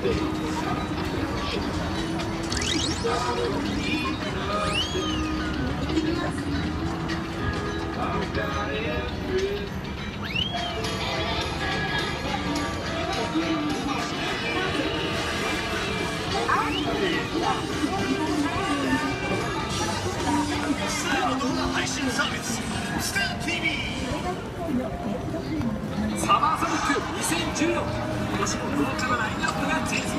サービス。スター TV サマーソニック2014今年も豪華なラインナップが実現